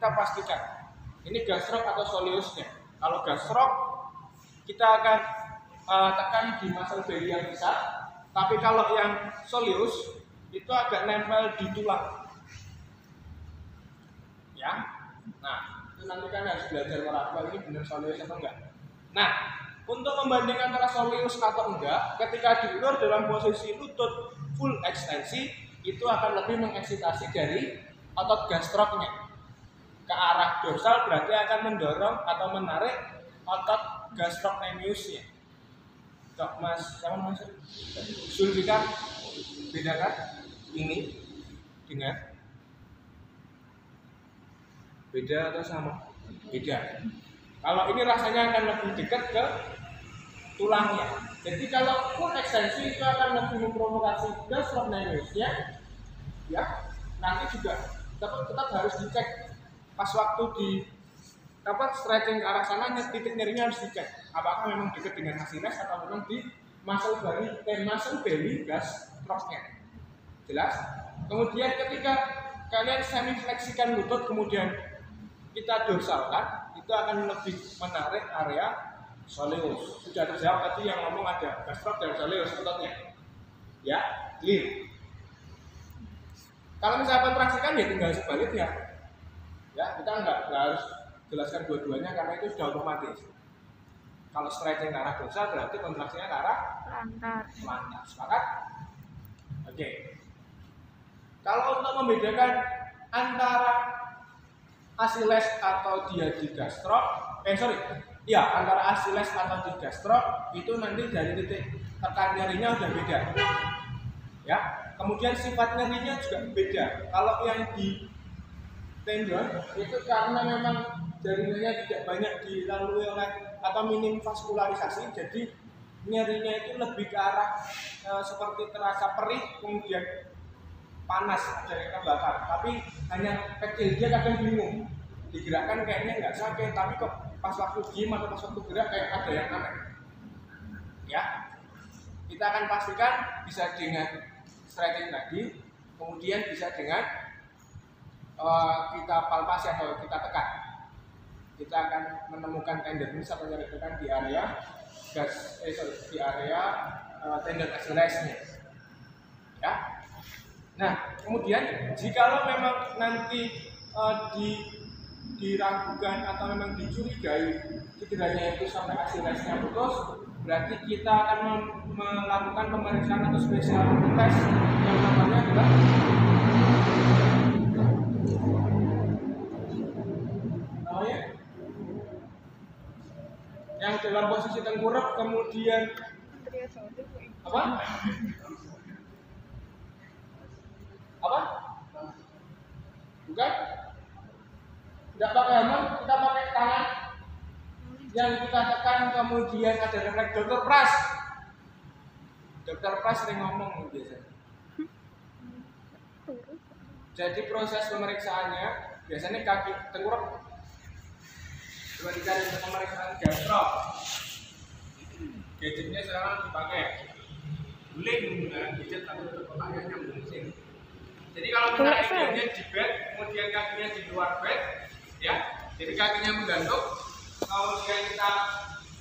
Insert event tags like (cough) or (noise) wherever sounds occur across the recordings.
kita pastikan ini gastrok atau soleusnya. Kalau gastrok kita akan uh, tekan di muscle belly yang besar, tapi kalau yang soleus itu agak nempel di tulang. Ya, nah itu nanti kan harus belajar meraba ini benar soleus atau enggak. Nah, untuk membandingkan antara soleus atau enggak, ketika diulur dalam posisi lutut full ekstensi, itu akan lebih mengeksitasi dari otot gastroknya ke arah dorsal berarti akan mendorong atau menarik otot gastrocnemiusnya. Cok Mas, sama Mas Zulfikar bedakan ini dengan beda atau sama? Beda. Kalau ini rasanya akan lebih dekat ke tulangnya. Jadi kalau full ekstensi itu akan lebih memprovokasi gastrocnemiusnya, ya nanti juga tetap, tetap harus dicek pas waktu di apa stretching ke arah sana titik nyerinya harus dicek. Apakah memang dekat dengan asiles atau memang di muscle belly eh, muscle belly gas trough-nya jelas? Kemudian ketika kalian semi fleksikan lutut kemudian kita dorsalkan itu akan lebih menarik area soleus. Sudah terjawab tadi yang ngomong ada gastrok dan soleus ototnya ya clear. Kalau misalnya kontraksikan ya tinggal sebaliknya ya kita nggak, nggak harus jelaskan dua-duanya karena itu sudah otomatis. Kalau stretching ke arah dorsal berarti kontraksinya ke arah lantar lantar sepakat? Oke. Kalau untuk membedakan antara asiles atau dia di gastrok eh sorry. Ya antara asiles atau di gastrok itu nanti dari titik tekan nyerinya udah beda. Ya kemudian sifat nyerinya juga beda. Kalau yang di tendon itu karena memang jaringannya tidak banyak dilalui oleh atau minim vaskularisasi jadi nyerinya itu lebih ke arah e, seperti terasa perih kemudian panas ada yang tapi hanya kecil dia kadang bingung. Digerakkan kayaknya nggak sakit tapi kok pas waktu gym atau pas waktu gerak kayak ada yang aneh. Ya. Kita akan pastikan bisa dengan stretching tadi kemudian bisa dengan uh, kita palpasi atau kita tekan. Kita akan menemukan tendon bisa penyerbukan di area gas eh, sorry, di area uh, tendon acceleration ya. Nah kemudian jika memang nanti uh, di diragukan atau memang dicurigai cederanya itu sampai aksilesnya putus berarti kita akan melakukan pemeriksaan atau spesial tes yang namanya adalah yang dalam posisi tengkurap kemudian apa? Apa? Bukan? Tidak pakai hammer, kita pakai tangan yang kita tekan kemudian ada refleks dokter pras. Dokter pras sering ngomong biasanya. Jadi proses pemeriksaannya biasanya kaki tengkurap Coba dicari untuk pemeriksaan gastro. Gadgetnya sekarang dipakai. Link menggunakan gadget tapi untuk pemakaian yang sini. Jadi kalau misalnya gadget di bed, kemudian kakinya di luar bed, ya, jadi kakinya menggantung, kemudian kita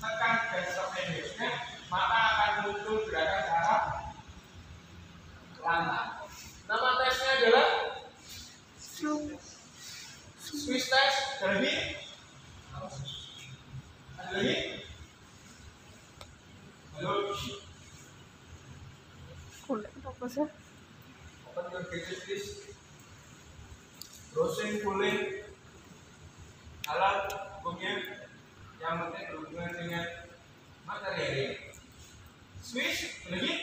tekan gastro endosnya, maka akan muncul gerakan ke arah lantai. Nama tesnya adalah Swiss test dari sih? Open your gadget please. Browsing boleh. Alat hukumnya yang penting berhubungan dengan materi. Switch lagi?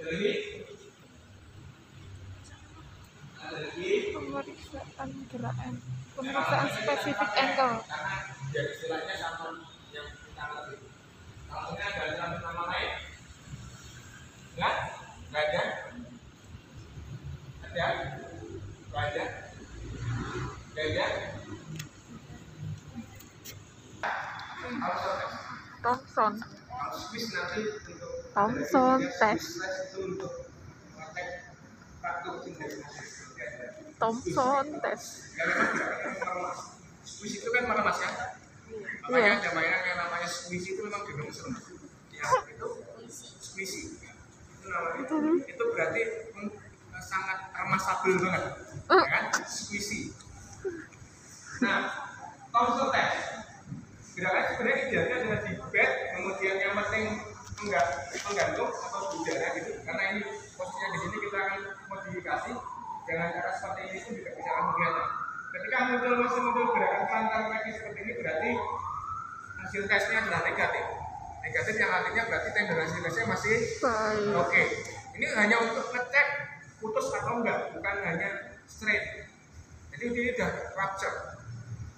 Lagi? Lagi? Pemeriksaan gerakan pemeriksaan spesifik ankle. Thompson. Thompson test. Itu Thompson tes. Squeeze itu kan meremas ya. Makanya Iya. ada mainan yang namanya squeeze itu memang gendong serem. Ya, itu squeeze. Itu namanya. Itu berarti mm, sangat remasable banget. Ya kan? Squeeze. Nah, Thompson test. Gerakan sebenarnya idealnya adalah di bed, kemudian yang penting enggak menggantung atau udara gitu. Karena ini posisinya di sini kita akan modifikasi dengan cara seperti ini pun juga bisa kelihatan. Ketika muncul masih muncul gerakan pelantar kaki seperti ini berarti hasil tesnya adalah negatif. Negatif yang artinya berarti tendensi tesnya masih. Oke, ini hanya untuk ngecek putus atau enggak, bukan hanya strain. Jadi ini udah rupture.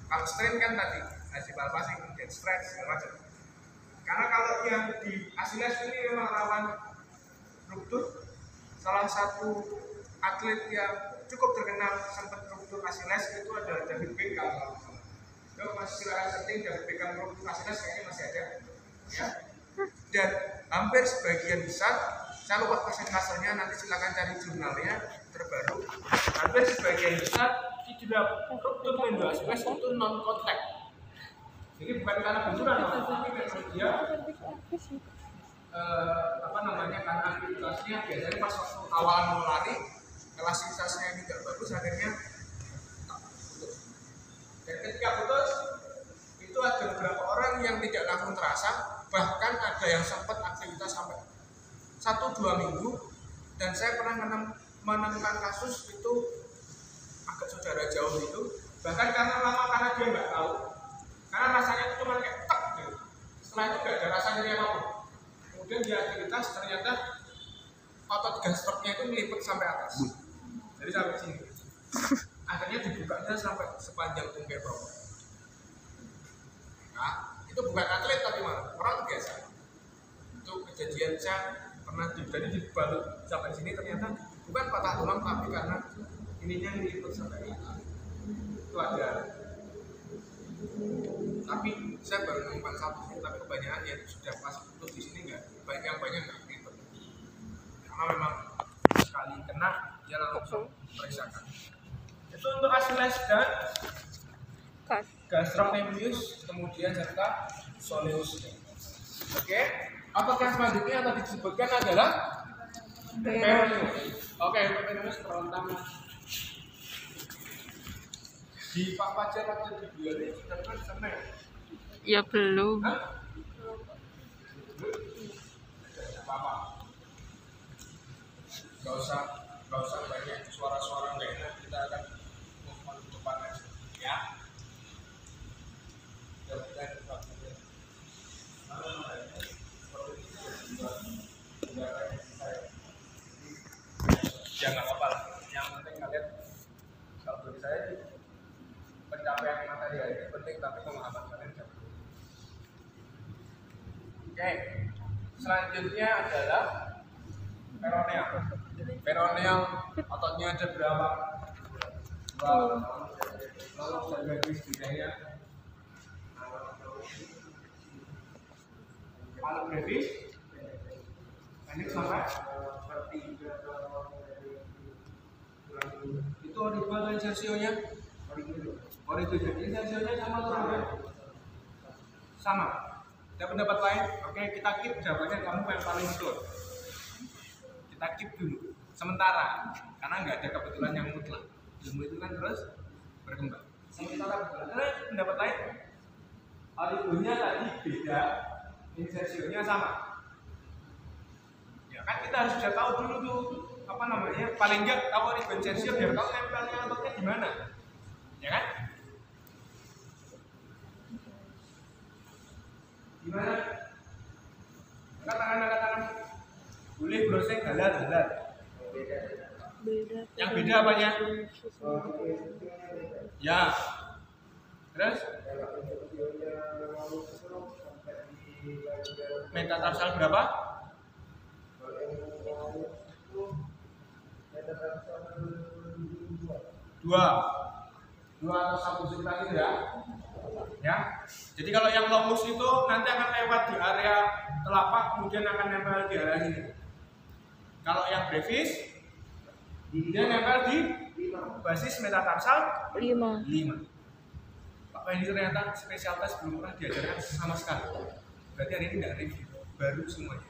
Kalau strain kan tadi hasil palpasi kemudian stretch segala macam. Karena kalau yang di asiles ini memang rawan ruptur. Salah satu atlet yang cukup terkenal sempat ruptur asiles itu adalah David Beckham. Kalau masih silakan setting David Beckham ruptur asiles kayaknya masih ada. Ya, dan hampir sebagian besar saya lupa persentasenya nanti silakan cari jurnalnya terbaru hampir sebagian besar cedera ruptur tendinoasiles itu non kontak jadi bukan karena benturan tapi memang dia eh, apa namanya karena aktivitasnya biasanya pas waktu awal mau lari elastisitasnya ini tidak bagus akhirnya dan ketika putus itu ada beberapa orang yang tidak langsung terasa bahkan ada yang sempat aktivitas sampai satu dua minggu. Dan saya pernah menem- menemukan kasus itu agak saudara jauh itu. Bahkan karena lama karena dia nggak tahu. Karena rasanya itu cuma kayak tek gitu. setelah itu nggak ada rasa nyeri apa pun kemudian dia aktivitas ternyata otot gastroknya itu melipet sampai atas jadi sampai sini. (laughs) Akhirnya dibukanya sampai sepanjang tungkai bawah nah itu bukan atlet tapi malah orang biasa. Itu kejadian saya pernah di, jadi dibalut sampai sini ternyata bukan patah tulang tapi karena ininya dilipet sampai atas. Itu ada. Tapi saya baru menemukan satu sih tapi kebanyakan yang sudah pas putus di sini nggak banyak yang banyak nggak dilipet karena memang sekali kena dia langsung periksakan itu untuk asiles dan Kas. gastrocnemius kemudian serta soleus. Oke. Apakah selanjutnya yang tadi disebutkan adalah? Peroneus oke untuk peroneus pertama di Pak Pajar atau di ini sudah ya? Ya belum. Hah? apa-apa. Gak usah gak usah banyak suara-suara enak. Kita akan move on ke depan aja ya dan waktunya ya nggak apa-apa lah yang penting kalian kalau bagi saya sih pencapaian materi hari ini penting tapi pemahaman kalian jauh Oke, selanjutnya adalah peroneal. Peroneal ototnya ada berapa? Dua. Lalu saya bagi setidaknya. Kalau brevis, pendek sampai itu origo dan insersionya origo jadi insersionya sama atau beda? sama. Ada pendapat lain? Oke kita keep jawabannya kamu yang paling betul. Kita keep dulu. Sementara karena nggak ada kebetulan yang mutlak. Ilmu itu kan terus berkembang. Sementara ada pendapat lain? Origonya tadi beda insersionya sama. Ya kan kita harus sudah tahu dulu tuh apa namanya paling nggak tahu origo insersio biar tahu nempelnya ototnya di mana ya kan gimana? Angkat tangan angkat tangan. Boleh browsing halal halal Beda. yang beda apanya ya? Terus? Metatarsal berapa? Dua. Dua atau satu juta itu ya ya. Jadi kalau yang longus itu nanti akan lewat di area telapak kemudian akan nempel di area sini kalau yang brevis dia nempel di basis metatarsal lima. 5 Pak Wendy ternyata spesialitas belum pernah diajarkan sama sekali. Berarti hari ini nggak review baru semuanya.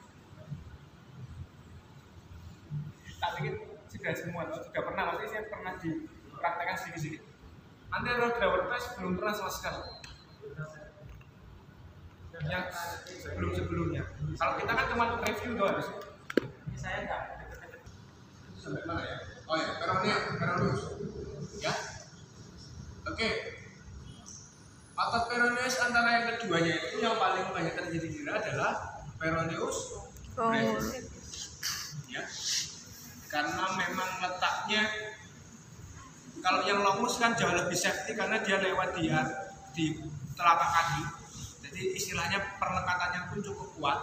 Tak sedikit sudah semua sudah pernah maksudnya saya pernah dipraktekkan sedikit-sedikit. Nanti road driver test belum pernah sama sekali yang sebelum-sebelumnya. Kalau kita kan cuma review doang ini saya enggak. Sampai mana ya oh ya peronnya peronus ya. Oke. Otot peroneus antara yang keduanya itu yang paling banyak terjadi di diri adalah peroneus oh brevis ya. Karena memang letaknya kalau yang longus kan jauh lebih safety karena dia lewat di di telapak kaki. Jadi istilahnya perlekatannya pun cukup kuat.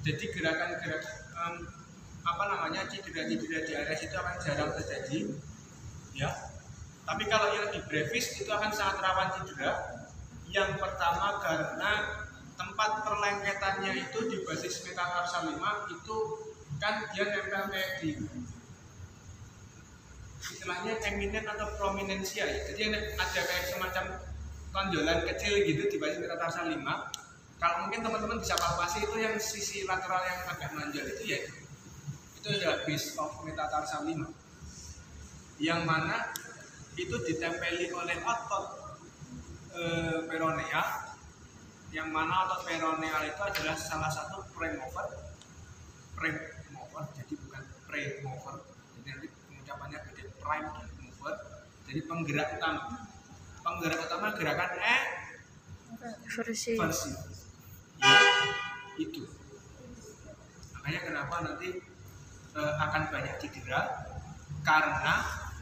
Jadi gerakan-gerakan em, apa namanya cedera-cedera di area situ akan jarang terjadi ya. Tapi kalau yang di brevis itu akan sangat rawan cedera. Yang pertama karena tempat perlengketannya itu di basis metatarsal 5 itu kan dia nempel kayak di istilahnya eminent atau prominensia ya. Jadi ada kayak semacam tonjolan kecil gitu di basis metatarsal 5. Kalau mungkin teman-teman bisa palpasi itu yang sisi lateral yang agak menonjol itu ya itu adalah base of metatarsal 5. Yang mana itu ditempeli oleh otot eh, peronea yang mana otot peroneal itu adalah salah satu premover. Premover jadi bukan premover. Jadi nanti pengucapannya beda prime mover. Jadi penggerak utama penggerak utama gerakan E versi. Versi. Ya itu. Makanya kenapa nanti eh, akan banyak cedera karena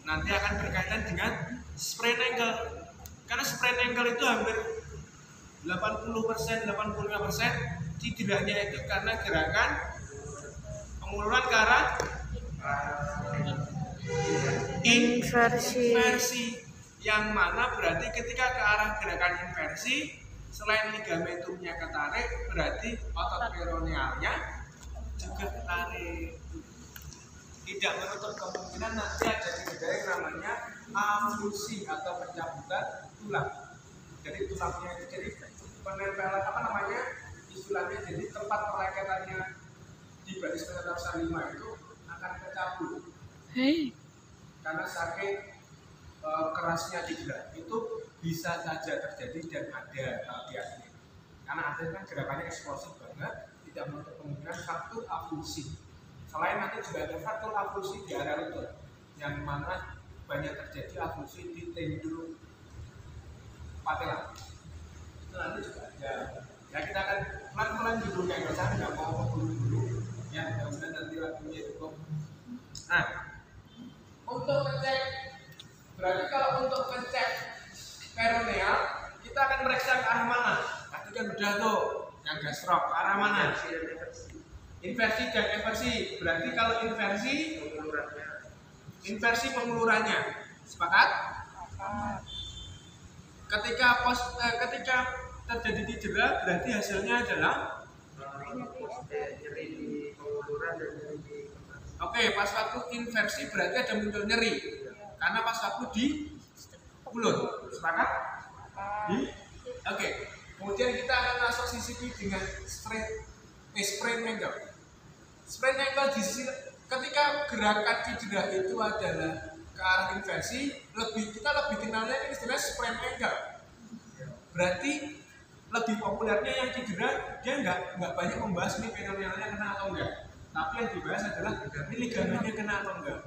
nanti akan berkaitan dengan sprain ankle karena sprain ankle itu hampir 80% 85% cederanya itu karena gerakan penguluran ke arah inversi. Inversi yang mana berarti ketika ke arah gerakan inversi selain ligamentumnya ketarik berarti otot peronealnya juga ketarik. Tidak menutup kemungkinan nanti ada cedera yang namanya ambusi atau pencabutan tulang. Jadi tulangnya itu jadi penempelan apa namanya istilahnya jadi tempat perlengketannya di basis metatarsal 5 itu akan tercabut hei. Karena saking eh, kerasnya cedera itu bisa saja terjadi dan ada hati-hati karena ada kan gerakannya eksplosif banget tidak menutup kemungkinan faktor avulsi. Selain nanti juga ada faktor avulsi di area lutut yang mana banyak terjadi avulsi di tendon patella. Itu nanti juga ada. Ya kita akan pelan-pelan dulu kayak biasa nggak mau dulu ya mudah-mudahan nanti waktunya cukup. Nah untuk ngecek berarti kalau untuk ngecek peroneal kita akan meriksa ke arah mana? Tadi kan udah tuh yang gastrok ke arah mana? Inversi dan eversi berarti kalau inversi inversi pengulurannya sepakat? Ketika pos eh, ketika terjadi cedera berarti hasilnya adalah? Oke, pas waktu inversi berarti ada muncul nyeri. Karena pas waktu di mulut. Sepakat? Di? Oke. Kemudian kita akan masuk sisi dengan sprain eh, sprain ankle. Sprain ankle di sisi ketika gerakan cedera itu adalah ke arah inversi, lebih kita lebih kenalnya ini istilah sprain ankle. Berarti lebih populernya yang cedera dia nggak nggak banyak membahas ini fenomenalnya kena atau enggak tapi yang dibahas adalah ini ligamennya kena atau enggak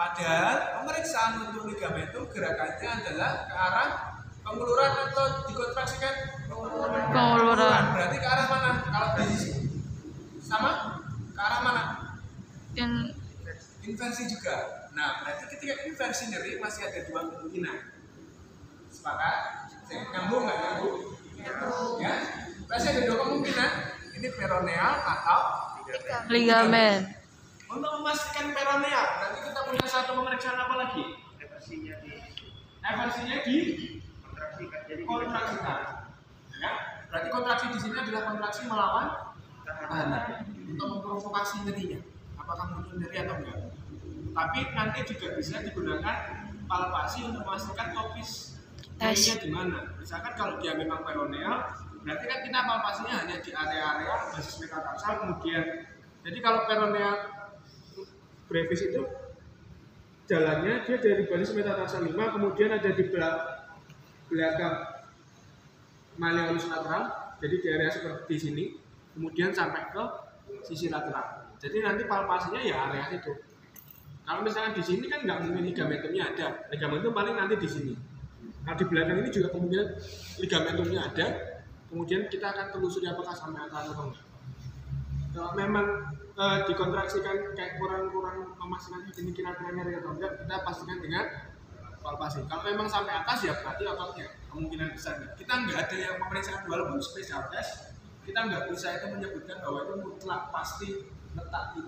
padahal pemeriksaan untuk ligamen itu gerakannya adalah ke arah penguluran atau dikontraksikan? Penguluran. berarti ke arah mana? Kalau di sisi sama? Ke arah mana? In inversi juga. Nah berarti ketika inversi nyeri masih ada dua kemungkinan. Sepakat? Nyambung nggak? Nyambung? Ya. Masih ada dua kemungkinan. Ini peroneal atau ligamen untuk memastikan peroneal nanti kita punya satu pemeriksaan apa lagi? Eversinya di kontraksikan ya berarti kontraksi di sini adalah kontraksi melawan tahanan. Untuk memprovokasi nyerinya apakah muncul nyeri atau enggak. Tapi nanti juga bisa digunakan palpasi untuk memastikan topis Tes. nyerinya di mana. Misalkan kalau dia memang peroneal, berarti kan kita palpasinya hanya di area-area basis metatarsal kemudian. Jadi kalau peroneal brevis itu jalannya dia dari basis metatarsal 5 kemudian ada di belak- belakang malleolus lateral, jadi di area seperti sini, kemudian sampai ke sisi lateral. Jadi nanti palpasinya ya area itu. Kalau misalnya di sini kan nggak mungkin ligamentumnya ada, ligamentum paling nanti di sini. Nah di belakang ini juga kemungkinan ligamentumnya ada, kemudian kita akan telusuri apakah sampai atas atau. Kalau memang eh, dikontraksikan kayak kurang-kurang memastikan ini kira-kira atau enggak, kita pastikan dengan palpasi. Kalau memang sampai atas ya berarti ototnya kemungkinan besar. Kita nggak ada yang pemeriksaan walaupun spesial test, kita nggak bisa itu menyebutkan bahwa itu mutlak pasti letak di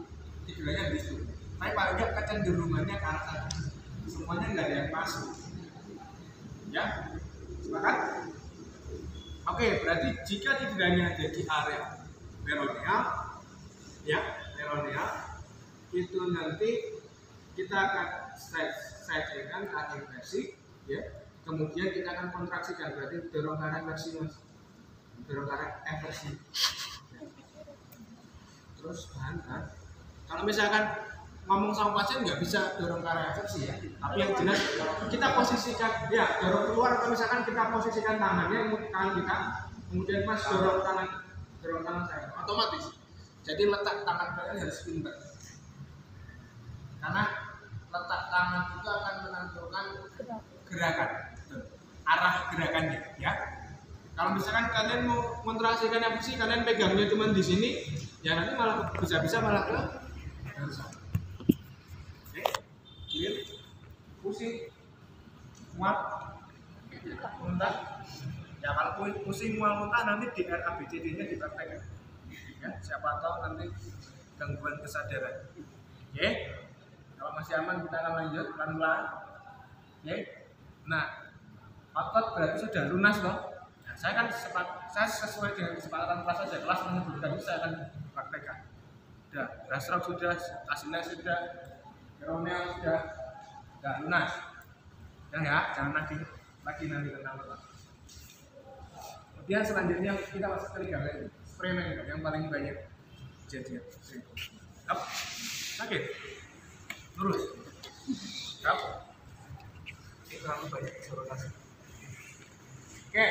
cederanya di situ. Tapi paling nggak kecenderungannya ke arah sana. Semuanya nggak ada yang masuk. Ya, sepakat? Oke, berarti jika cederanya ada di area peroneal, ya, peroneal, itu nanti kita akan sajikan ke arah inversi, ya. Kemudian kita akan kontraksikan, berarti dorong ke arah inversi mas, dorong inversi. Ya. Terus tahan, tahan. Kalau misalkan ngomong sama pasien nggak bisa dorong arah inversi ya, tapi yang jelas kita posisikan, ya dorong keluar atau misalkan kita posisikan tangannya, tangan kita, kemudian mas dorong tangan, dorong tangan saya, otomatis. Jadi letak tangan kalian harus pintar. Karena letak tangan itu akan menentukan gerakan. Arah gerakannya ya. Kalau misalkan kalian mau kontraksikan apa sih kalian pegangnya cuma di sini ya nanti malah bisa-bisa malah ke pusing. Mual. Muntah. Ya kalau pu- pusing mual muntah nanti di RABCD nya dipraktekkan ya siapa tahu nanti gangguan kesadaran oke kalau masih aman kita akan lanjut pelan-pelan. Oke. Nah, otot berarti sudah lunas loh. Nah, saya kan sepak, saya sesuai dengan kesepakatan kelas saja. Kelas menyebutkan itu saya akan praktekkan. Sudah, rasrok sudah, hasilnya sudah, keroneal sudah, sudah lunas. Ya ya, jangan lagi lagi nanti otot. Kemudian selanjutnya kita masuk ke ligamen, sprain yang paling banyak kejadian. Up. Oke. Lurus. Siap. ini terlalu banyak rotasi oke.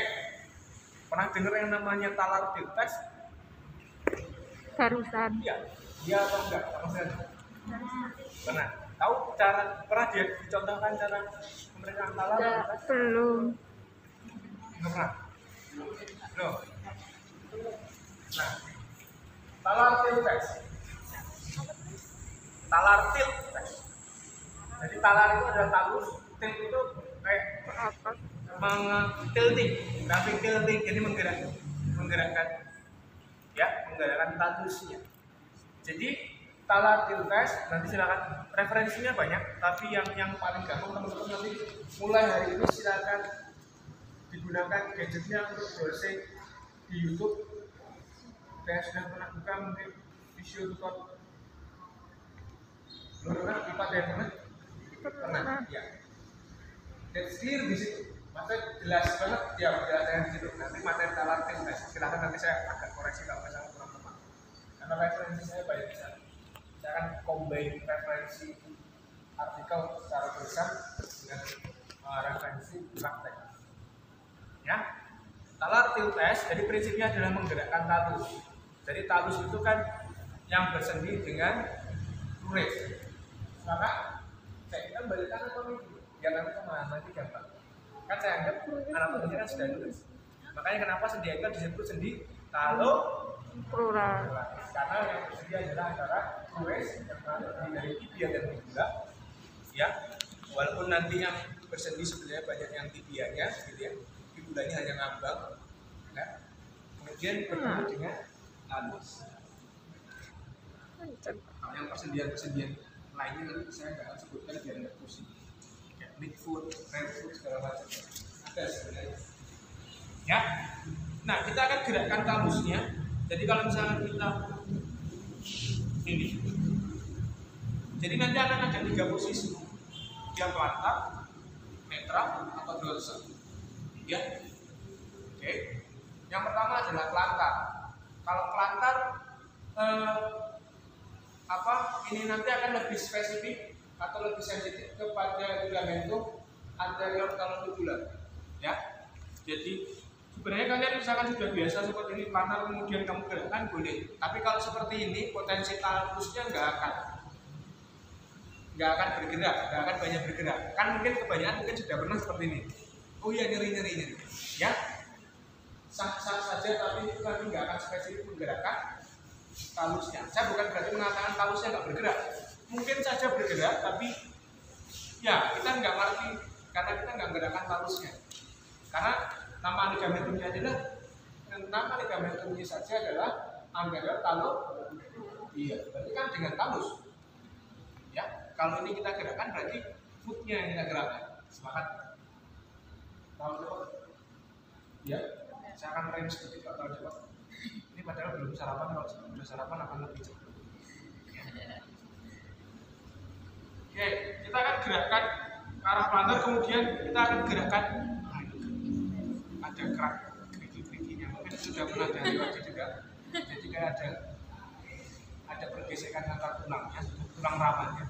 Pernah dengar yang namanya talar test Barusan. iya. Iya atau enggak? Sekali pernah. Tahu cara pernah dia dicontohkan cara pemeriksaan talar? Test Belum. Nggak pernah loh nah talar test talar tilt test jadi talar itu adalah talus tilt itu kayak Apa? meng-tilting, grafik tilting jadi menggerak, menggerakkan ya, menggerakkan talusnya. Jadi talar tilt test nanti silakan referensinya banyak, tapi yang yang paling gampang teman-teman nanti mulai hari ini silakan digunakan gadgetnya untuk browsing di YouTube. Saya sudah pernah buka mungkin tutorial. Belum pernah IPA dan pernah? Pernah. Ya. That's clear di situ. Maksudnya jelas banget ya penjelasannya di situ. Nanti materi talantin guys. Silahkan nanti saya agak koreksi kalau misalnya kurang tepat. Karena referensi saya banyak bisa. Saya akan combine referensi artikel secara tulisan dengan uh, referensi praktek. Ya, talar tilt test. Jadi prinsipnya adalah menggerakkan talus. Jadi talus itu kan yang bersendi dengan lurik. Maka saya kita balikan atau minggu ya nanti ke mana nanti gampang. Kan saya anggap anatominya kan sudah lulus makanya kenapa sendi ankle disebut sendi kalau Plural. karena yang tersedia adalah antara US yang dari tibia dan fibula ya walaupun nanti yang bersendi sebenarnya banyak yang tibianya gitu ya. Fibulanya hanya ngambang ya. Kemudian bertemu dengan talus kalau yang persendian-persendian lainnya nanti saya nggak akan sebutkan biar nggak pusing kayak Bigfoot, Redfoot segala macam ada sebenarnya ya nah kita akan gerakkan talusnya jadi kalau misalnya kita ini jadi nanti akan ada tiga posisi yang pelantap netra atau dorsal. Ya. Oke. Yang pertama adalah kelantar. Kalau kelantar eh, apa ini nanti akan lebih spesifik atau lebih sensitif kepada ligamentum anterior tubular. Ya. Jadi sebenarnya kalian misalkan sudah biasa seperti ini panah kemudian kamu gerakkan boleh. Tapi kalau seperti ini potensi talusnya nggak akan nggak akan bergerak, nggak akan banyak bergerak. Kan mungkin kebanyakan mungkin sudah pernah seperti ini. Oh iya nyeri nyeri nyeri. Ya, sah sah saja tapi itu nanti nggak akan spesifik menggerakkan talusnya. Saya bukan berarti mengatakan talusnya nggak bergerak. Mungkin saja bergerak tapi ya kita nggak ngerti karena kita nggak menggerakkan talusnya. Karena nama ligamentumnya adalah nama ligamentumnya saja adalah anterior talus. Iya, berarti kan dengan talus. Ya, kalau ini kita gerakkan berarti footnya yang kita gerakkan. Sepakat? Tahu? Ya, saya akan rem sedikit Pak tahu cepat. Ini padahal belum sarapan, kalau sudah sarapan akan lebih cepat. Oke, kita akan gerakkan ke arah plantar, kemudian kita akan gerakkan ada kerak keriki-kerikinya mungkin sudah pernah dari wajah juga. Jadi kayak ada ada pergesekan antar tulang ya tulang rawannya.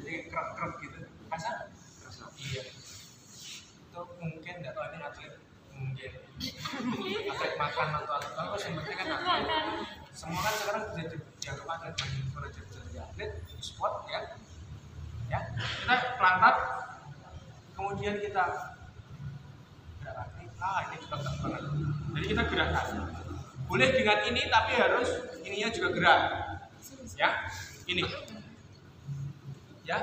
Jadi kerak-kerak gitu. Masa? Iya. Itu mungkin tidak tahu ini atlet mungkin atlet makan atau apa yang penting kan atlet semua kan sekarang bisa dianggap atlet bagi para jadi atlet sport ya. Ya kita pelantar kemudian kita ah ini juga banget jadi kita gerakkan boleh dengan ini tapi harus ininya juga gerak. Ya ini. Ya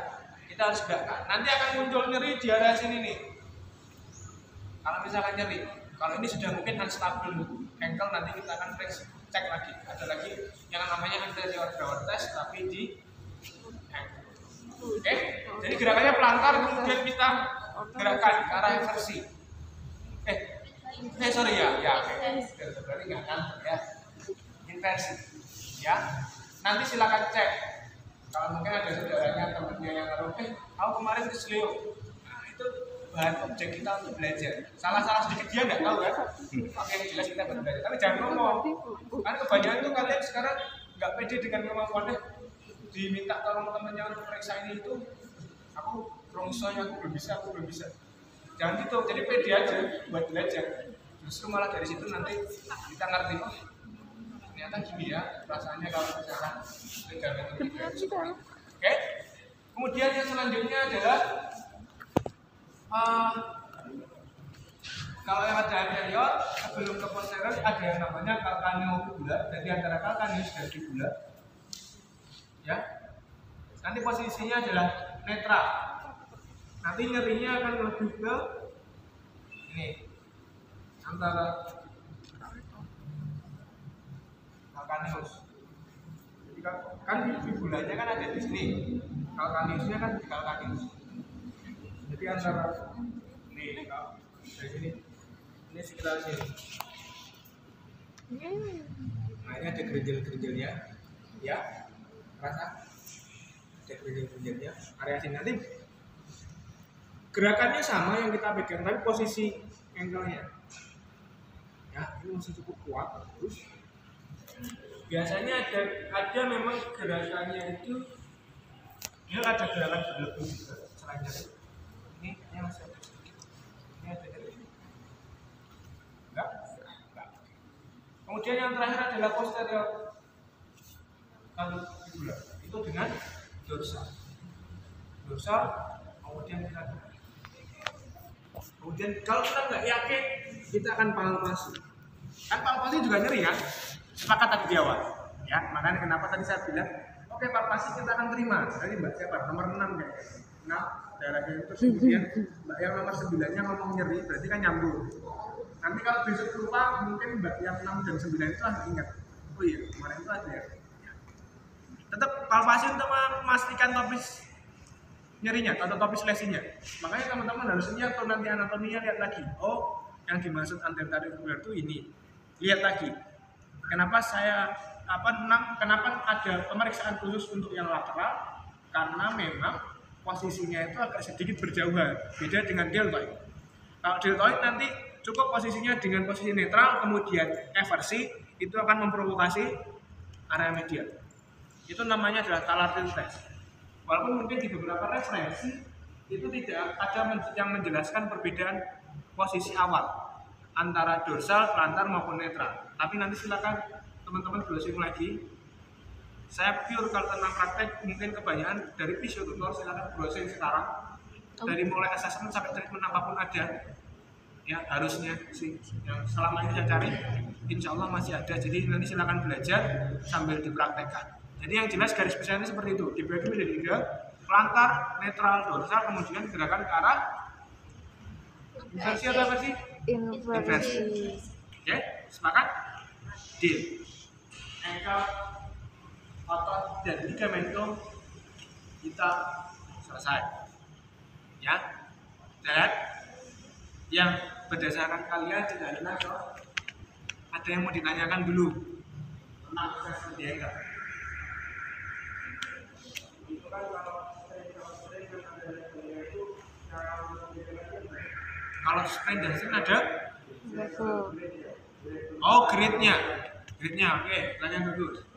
kita harus gerakkan. Nanti akan muncul nyeri di area sini nih. Kalau misalkan nyeri kalau ini sudah mungkin unstable ankle nanti kita akan cek lagi. Ada lagi yang namanya anterior drawer test tapi di ankle oke? Jadi gerakannya pelantar kemudian kita gerakan ke arah inversi. Eh eh sorry ya ya berarti nggak kan ya inversi. Ya nanti silakan cek. Kalau mungkin ada saudaranya temannya yang taruh eh aku kemarin ke Sleo. Nah itu bahan objek kita untuk belajar. Salah-salah sedikit dia nggak tahu kan oke yang jelas kita belajar. Tapi jangan ngomong. Karena kebanyakan tuh kalian sekarang nggak pede dengan kemampuannya. Diminta tolong temannya untuk periksa ini itu aku rongsonya aku belum bisa aku belum bisa. Jangan gitu jadi pede aja buat belajar. Justru malah dari situ nanti kita ngerti oh ternyata gini ya perasaannya kalau misalkan ligamentum oke. Kemudian yang selanjutnya adalah uh, kalau yang ada anterior sebelum ke posterior ada yang namanya calcaneofibula jadi antara calcaneus dan fibula ya. Nanti posisinya adalah netral nanti nyerinya akan lebih ke ini. Antara kalkaneus jadi kan, kan fibulanya kan ada di sini. Kalkaneusnya kan di kalkaneus jadi antara ini dari sini. Ini sekitar sini. Nah ini ada gerindil-gerindilnya ya. Rasa. Ada gerindil-gerindilnya area sini. Nanti gerakannya sama yang kita pegang tapi posisi angle-nya. Ya ini masih cukup kuat terus biasanya ada ada memang gerakannya itu dia ada gerakan berlebih selain kemudian yang terakhir adalah posterior kalau itu dengan dorsal dorsal kemudian kita kemudian kalau kita nggak yakin kita akan palpasi kan palpasi juga nyeri kan? Sepakat tadi di awal. Ya makanya kenapa tadi saya bilang oke palpasi kita akan terima. Tadi mbak siapa? Nomor 6 kayak nah darahnya itu kemudian mbak yang nomor 9 nya ngomong nyeri berarti kan nyambung nanti kalau besok lupa mungkin mbak yang 6 dan 9 itu akan ingat oh iya kemarin itu ada ya tetap palpasi untuk memastikan topis nyerinya atau topis lesinya. Makanya teman-teman harus lihat tuh nanti anatominya lihat lagi. Oh, yang dimaksud anterior itu ini. Lihat lagi. Kenapa saya apa enam kenapa ada pemeriksaan khusus untuk yang lateral? Karena memang posisinya itu agak sedikit berjauhan beda dengan deltoid kalau deltoid nanti cukup posisinya dengan posisi netral kemudian eversi itu akan memprovokasi area medial itu namanya adalah Talartin test walaupun mungkin di beberapa referensi itu tidak ada yang menjelaskan perbedaan posisi awal antara dorsal, plantar maupun netral. Tapi nanti silakan teman-teman browsing lagi. Saya pure kalau tentang praktek mungkin kebanyakan dari fisiotutor silakan browsing sekarang. Dari mulai assessment sampai treatment apa pun ada. Ya harusnya sih yang selama ini saya cari insya Allah masih ada. Jadi nanti silakan belajar sambil dipraktekkan. Jadi yang jelas garis besarnya seperti itu. Dibagi menjadi tiga, plantar, netral, dorsal, kemudian gerakan ke arah inversi atau apa sih? Inversi. Oke, sepakat? Deal. Otot, dan ligamen itu kita selesai. Ya, dan yang berdasarkan kalian tidak ada kok. Ada yang mau ditanyakan dulu tentang proses? Itu kan kalau sering kan ada yang itu kalau sprint dan sprint ada. Oh, grid-nya. Grid-nya, oke. Tanya dulu.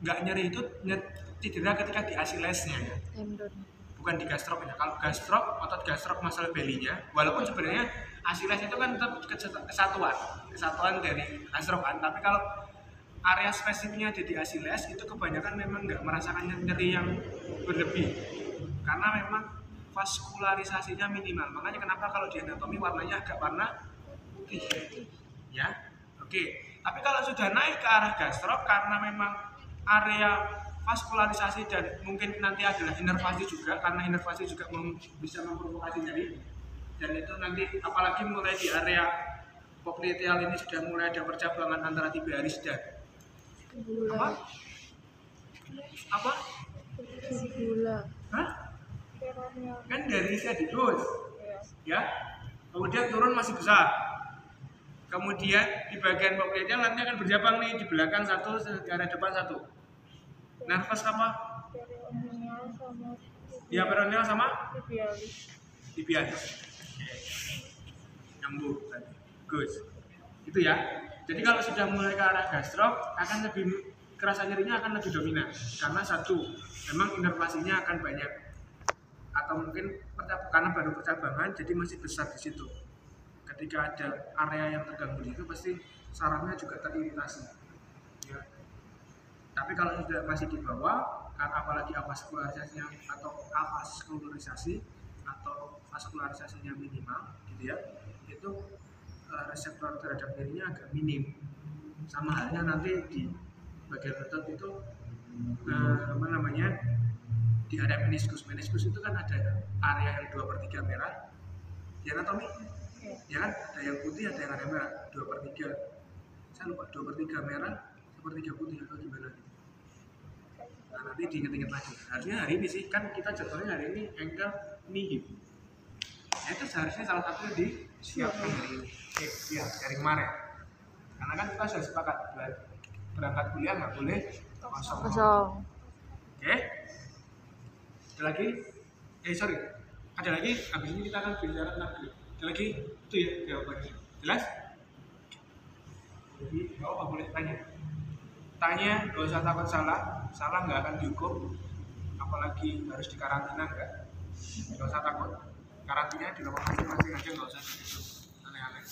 nggak nyeri itu cedera ketika di asilesnya ya. Tendon. bukan di gastroknya. Kalau gastrok, otot gastrok masalah belinya, walaupun sebenarnya asiles itu kan tetap kes- kesatuan, kesatuan dari gastrok kan. Tapi kalau area spesifiknya ada di asiles itu kebanyakan memang nggak merasakan nyeri yang berlebih, karena memang vaskularisasinya minimal. Makanya kenapa kalau di anatomi warnanya agak warna putih, ya. Oke. Tapi kalau sudah naik ke arah gastrok karena memang area vaskularisasi dan mungkin nanti adalah inervasi juga karena inervasi juga mem- bisa memprovokasi nyeri dan itu nanti apalagi mulai di area popliteal ini sudah mulai ada percabangan antara tibialis dan apa? Apa? Gula. Hah? Kan dari sedilus. Ya. Kemudian turun masih besar. Kemudian di bagian popliteal nanti akan berjabang nih di belakang satu, di arah depan satu. Nervous apa? Ya peroneal sama tibialis. Nyambung tadi. Good. Itu ya. Jadi kalau sudah mulai ke arah gastrok akan lebih kerasa nyerinya akan lebih dominan karena satu memang inervasinya akan banyak atau mungkin karena baru percabangan jadi masih besar di situ. Ketika ada area yang terganggu di situ pasti sarafnya juga teriritasi. Ya. Tapi kalau sudah masih di bawah, karena apalagi avaskularisasinya atau avaskularisasi atau vaskularisasinya minimal, gitu ya, itu eh, reseptor terhadap nyerinya agak minim. Sama halnya nanti di bagian otot itu eh, apa namanya di area meniskus. Meniskus itu kan ada area yang dua per tiga merah. Di anatomi, ya kan? Ada yang putih, ada yang area merah. Dua per tiga. Saya lupa dua per tiga merah, sepertiga putih atau gimana gitu. Nah, nanti diinget-inget lagi. Harusnya hari ini sih, kan kita jadwalnya hari ini knee hip. Nah, itu seharusnya salah satu di siapkan hari ini. Oke, iya, dari kemarin. Karena kan kita sudah sepakat ber- berangkat kuliah nggak boleh kosong. Kosong. Oke. Ada lagi? Eh sorry. Ada lagi? Habis ini kita akan bicara tentang. Ada lagi? Itu ya jawabannya. Jelas? Jadi nggak boleh tanya. Tanya, gak usah takut salah. Salah nggak akan dihukum. Apalagi harus dikarantina nggak? Gak usah takut. Karantina di rumah masing-masing aja nggak usah gitu. Aneh-aneh.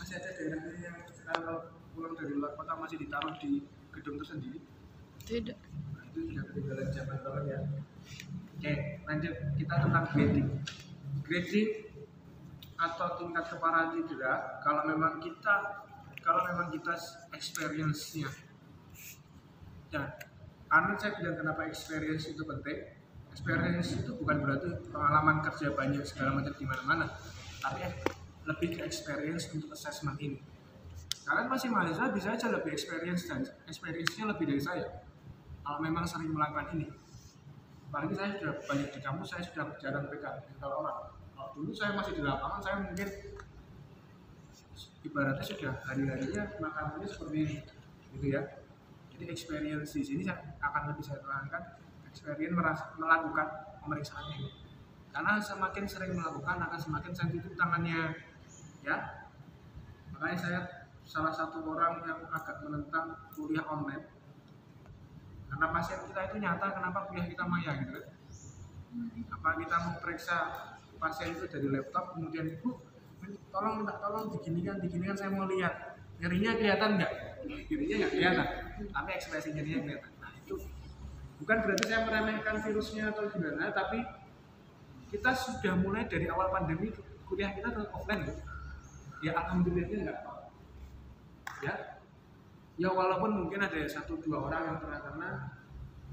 Masih ada daerahnya yang sekarang kalau pulang dari luar kota masih ditaruh di gedung tersendiri. Tidak. Nah, itu sudah ketinggalan zaman banget ya. Oke, lanjut kita tentang grading. Grading atau tingkat keparahan cedera kalau memang kita kalau memang kita experience-nya. Dan karena saya bilang kenapa experience itu penting. Experience itu bukan berarti pengalaman kerja banyak segala macam di mana-mana. Tapi lebih ke experience untuk assessment ini. Kalian masih mahasiswa bisa aja lebih experience dan experience-nya lebih dari saya. Kalau memang sering melakukan ini. Apalagi saya sudah banyak di kampus saya sudah jarang pegang kalau orang dulu saya masih di lapangan saya mungkin ibaratnya sudah hari-harinya makanannya seperti ini gitu ya. Jadi experience di sini saya akan lebih saya terangkan experience merasa, melakukan pemeriksaan ini karena semakin sering melakukan akan semakin sensitif tangannya ya. Makanya saya salah satu orang yang agak menentang kuliah online. Karena pasien kita itu nyata kenapa kuliah kita maya gitu kan. Apa kita mau periksa pasien itu dari laptop kemudian bu tolong minta tolong diginikan diginikan saya mau lihat. Nyerinya kelihatan nggak? Nyerinya nggak kelihatan. Tapi ekspresi nyerinya kelihatan. Nah itu bukan berarti saya meremehkan virusnya atau gimana tapi kita sudah mulai dari awal pandemi kuliah kita tetap offline loh ya alhamdulillahnya nggak ya. Ya walaupun mungkin ada satu dua orang yang pernah kena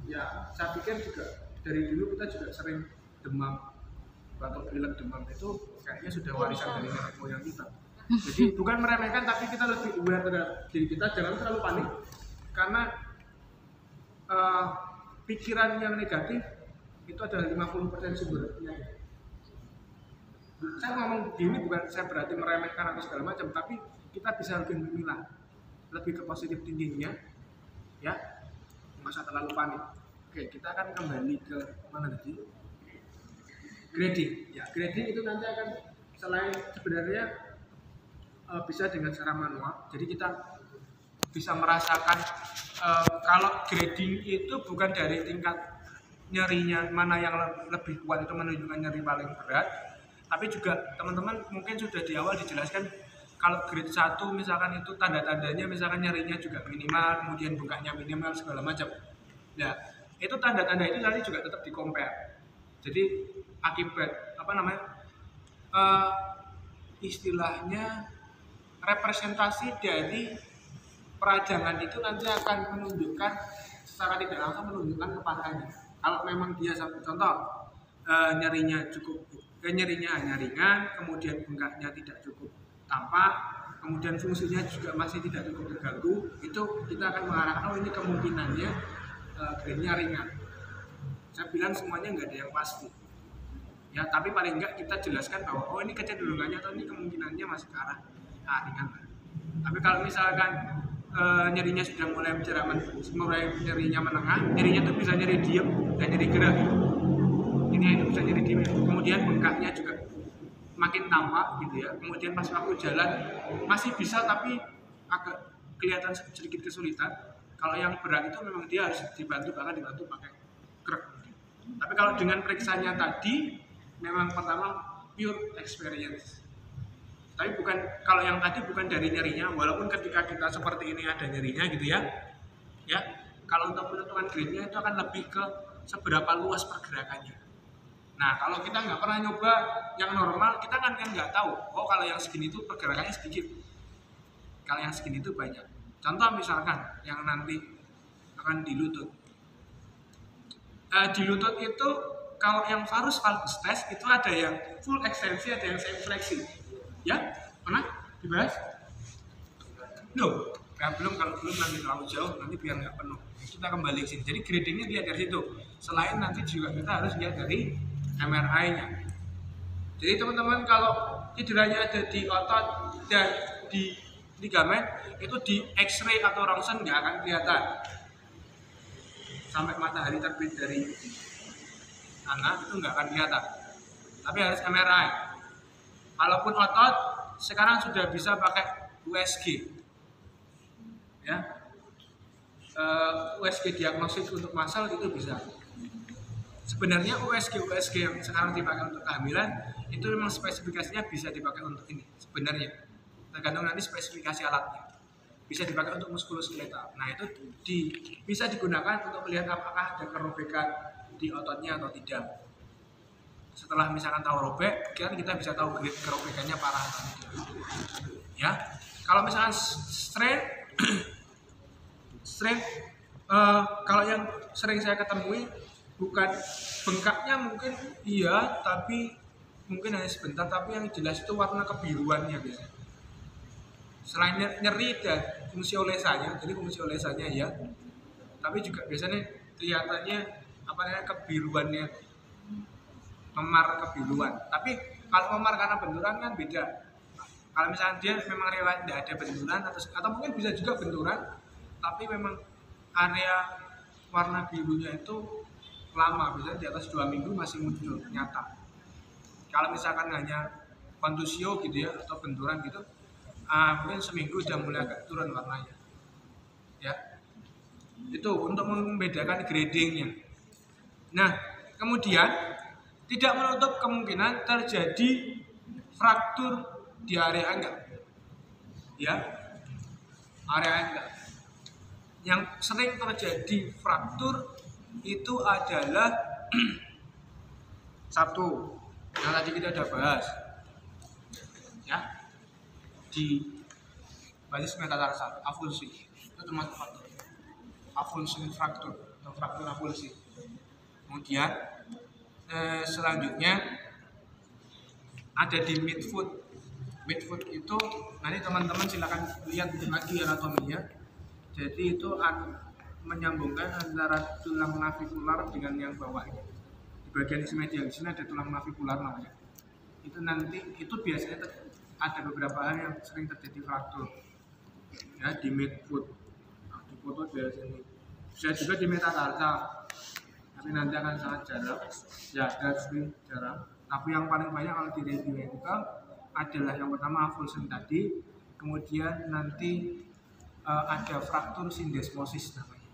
ya saya pikir juga dari dulu kita juga sering demam batuk pilek demam itu kayaknya sudah warisan dari nenek moyang kita. (laughs) Jadi bukan meremehkan tapi kita lebih aware terhadap diri kita. Jangan terlalu panik. Karena uh, pikiran yang negatif itu adalah 50% sumbernya saya ngomong gini bukan saya berarti meremehkan atau segala macam tapi kita bisa lebih memilah lebih ke positif tingginya ya. Masa terlalu panik. Oke kita akan kembali ke mana tadi grading ya grading itu nanti akan selain sebenarnya e, bisa dengan cara manual jadi kita bisa merasakan e, kalau grading itu bukan dari tingkat nyerinya mana yang lebih kuat itu menunjukkan nyeri paling berat tapi juga teman-teman mungkin sudah di awal dijelaskan kalau grade 1 misalkan itu tanda-tandanya misalkan nyarinya juga minimal, kemudian bukanya minimal segala macam. Ya, itu tanda-tanda itu nanti juga tetap di compare. Jadi akibat apa namanya? Uh, istilahnya representasi dari peradangan itu nanti akan menunjukkan secara tidak langsung menunjukkan kepadanya. Kalau memang dia satu contoh uh, nyerinya cukup eh, nyerinya hanya ringan, kemudian bengkaknya tidak cukup tampak kemudian fungsinya juga masih tidak cukup terganggu itu kita akan mengarahkan oh ini kemungkinannya uh, ringan saya bilang semuanya nggak ada yang pasti. Ya tapi paling enggak kita jelaskan bahwa oh ini kecenderungannya atau ini kemungkinannya masih ke arah ah, ringan tapi kalau misalkan e, nyerinya sudah mulai menjerat mulai nyerinya menengah nyerinya itu bisa nyeri diem dan nyeri gerak. Ini itu bisa nyeri diem. Kemudian bengkaknya juga makin tampak gitu ya. Kemudian pas waktu jalan masih bisa tapi agak kelihatan sedikit kesulitan. Kalau yang berat itu memang dia harus dibantu bahkan dibantu pakai krek tapi kalau dengan periksanya tadi memang pertama pure experience tapi bukan kalau yang tadi bukan dari nyerinya walaupun ketika kita seperti ini ada nyerinya gitu ya ya kalau untuk menentukan grade-nya itu akan lebih ke seberapa luas pergerakannya Nah, kalau kita nggak pernah nyoba yang normal, kita kan kan nggak tahu. Oh, kalau yang segini itu pergerakannya sedikit. Kalau yang segini itu banyak. Contoh misalkan yang nanti akan di lutut. Uh, di lutut itu kalau yang varus valgus test itu ada yang full ekstensi, ada yang semi fleksi. Ya, pernah dibahas? No, nah, belum kalau belum nanti terlalu jauh nanti biar nggak penuh. Kita kembali ke sini. Jadi gradingnya dia dari situ. Selain nanti juga kita harus lihat dari MRI-nya. Jadi teman-teman kalau cederanya ada di otot dan di ligamen itu di X-ray atau rongsen nggak akan kelihatan sampai matahari terbit dari anak itu nggak akan kelihatan. Tapi harus MRI. Walaupun otot sekarang sudah bisa pakai USG, ya. Uh, eh, USG diagnosis untuk masal itu bisa sebenarnya USG USG yang sekarang dipakai untuk kehamilan itu memang spesifikasinya bisa dipakai untuk ini sebenarnya tergantung nanti spesifikasi alatnya bisa dipakai untuk muskuloskeletal. Nah itu di, bisa digunakan untuk melihat apakah ada kerobekan di ototnya atau tidak. Setelah misalkan tahu robek kan kita bisa tahu grade kerobekannya parah atau tidak. Ya kalau misalkan strain (clears throat) strain uh, kalau yang sering saya ketemui bukan bengkaknya mungkin iya tapi mungkin hanya sebentar tapi yang jelas itu warna kebiruannya biasanya selain nyer- nyeri dan fungsi olesanya jadi fungsi olesanya ya. Tapi juga biasanya kelihatannya apa namanya kebiruannya. Memar kebiruan. Tapi kalau memar karena benturan kan beda. Kalau misalnya dia memang riwayat tidak ada benturan atau atau mungkin bisa juga benturan tapi memang area warna birunya itu lama biasanya di atas dua minggu masih muncul nyata. Kalau misalkan hanya kontusio gitu ya atau benturan gitu ah, mungkin seminggu udah mulai agak turun warnanya. Ya. Itu untuk membedakan gradingnya. Nah kemudian tidak menutup kemungkinan terjadi fraktur di area enggak ya. Area enggak yang sering terjadi fraktur itu adalah (clears throat) satu. Yang tadi kita udah bahas. Ya di basis metatarsal avulsi. Itu termasuk faktor. Avulsi fraktur atau fraktur avulsi. Kemudian eh, selanjutnya ada di midfoot. Midfoot itu nanti teman-teman silakan lihat lagi anatominya. Jadi itu an- menyambungkan antara tulang navikular dengan yang bawah ini. Di bagian medial di sini ada tulang navikular namanya. Itu nanti itu biasanya ada beberapa hal yang sering terjadi fraktur ya di midfoot nah, di foto dari sini bisa juga di metatarsal tapi nanti akan sangat jarang. Ya ada sering jarang. Tapi yang paling banyak kalau di radiological adalah yang pertama avulsion tadi. Kemudian nanti eh, ada fraktur sindesmosis namanya.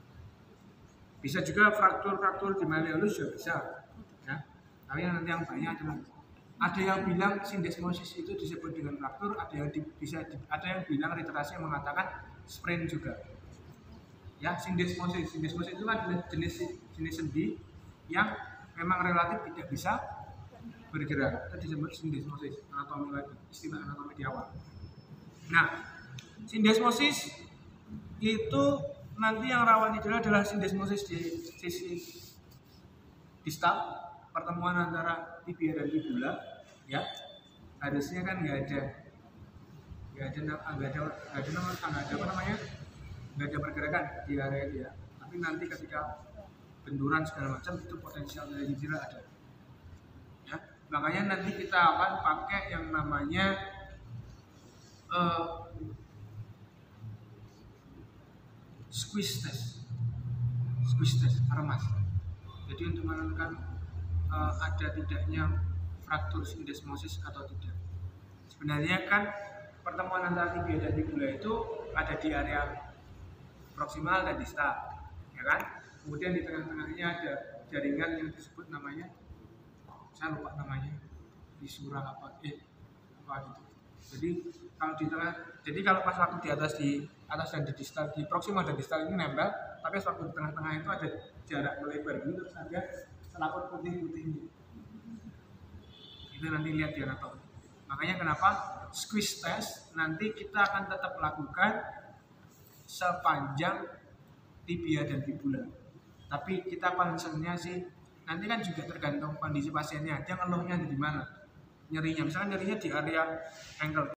Bisa juga fraktur-fraktur di malleolus juga bisa. Ya. Tapi yang nanti yang banyak adalah ada yang bilang sindesmosis itu disebut dengan fraktur ada yang di- bisa di- ada yang bilang literasi yang mengatakan sprain juga. Ya sindesmosis. Sindesmosis itu kan jenis jenis sendi yang memang relatif tidak bisa bergerak. Itu disebut sindesmosis anatomi lagi istilah anatomi di awal. Nah sindesmosis itu nanti yang rawan itu adalah sindesmosis di sisi distal pertemuan antara tibia dan fibula ya harusnya kan nggak ada nggak ada nggak ada nggak ada nama nggak ada apa namanya nggak ada pergerakan di area ya tapi nanti ketika benturan segala macam itu potensial dari cedera ada. Ya makanya nanti kita akan pakai yang namanya eh, squeeze test. Squeeze test armas. Jadi untuk menentukan eh, ada tidaknya fraktur sindesmosis atau tidak. Sebenarnya kan pertemuan antara tibia dan fibula itu ada di area proksimal dan distal ya kan? Kemudian di tengah-tengahnya ada jaringan yang disebut namanya saya lupa namanya visura apa eh apa gitu. Jadi kalau di tengah jadi kalau pas waktu di atas di atas dan di distal di proksimal dan distal ini nempel tapi pas waktu di tengah-tengah itu ada jarak melebar gitu terus ada selaput putih-putih ini itu nanti lihat di anatomi makanya kenapa? Squeeze test nanti kita akan tetap lakukan sepanjang tibia dan fibula. Tapi kita concernnya sih nanti kan juga tergantung kondisi pasiennya. Dia ngeluhnya di mana? Nyerinya. Misalnya nyerinya di area ankle